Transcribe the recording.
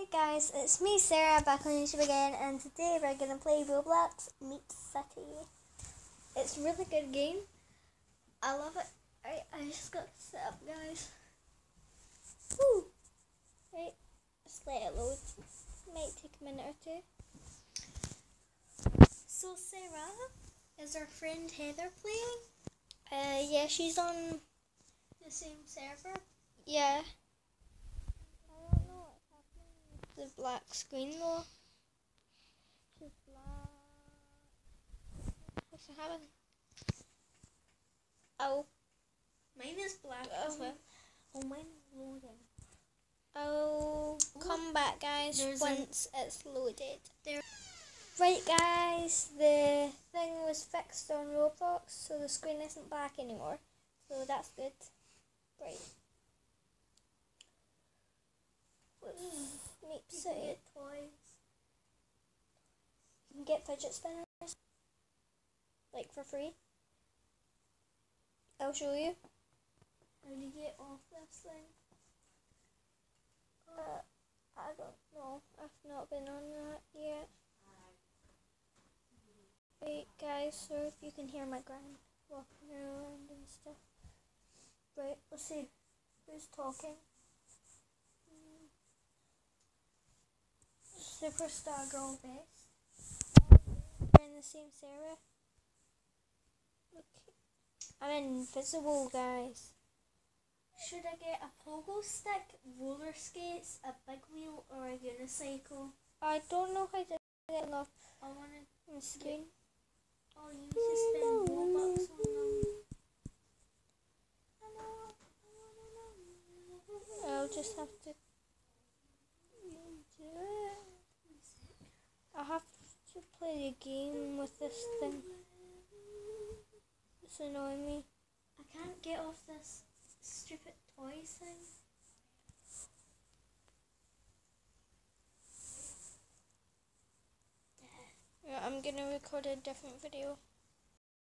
Hey guys, it's me Sarah back on YouTube again and today we're gonna play Roblox Meet City. It's a really good game. I love it. I, I just got set up guys. Woo! Right, just let it load. Might take a minute or two. So Sarah, is our friend Heather playing? Uh yeah, she's on the same server. Yeah. I don't know what's happening with the black screen though. Black. What's happening? Oh. Mine is black as Um, well. Oh, mine is loading. Oh, come back, guys, There's a- once it's loaded. There- Right, guys, the thing was fixed on Roblox, so the screen isn't black anymore. So that's good. Right. MeepCity. toys. You can get fidget spinners, like for free. I'll show you. How do you get off this thing? Uh, I don't know. I've not been on that yet. Wait, guys, so if you can hear my grand walking around and stuff. Right, let's see. Who's talking? Superstar Girl Best. We're in the same server. Okay. I'm invisible, guys. Should I get a pogo stick, roller skates, a big wheel, or a unicycle? I don't know how to get enough I want to. screen. I'll use to spend Robux on them. I'll just have to do it. I have to play the game with this thing. It's annoying me. I can't get off this stupid toys thing. Yeah, I'm gonna record a different video.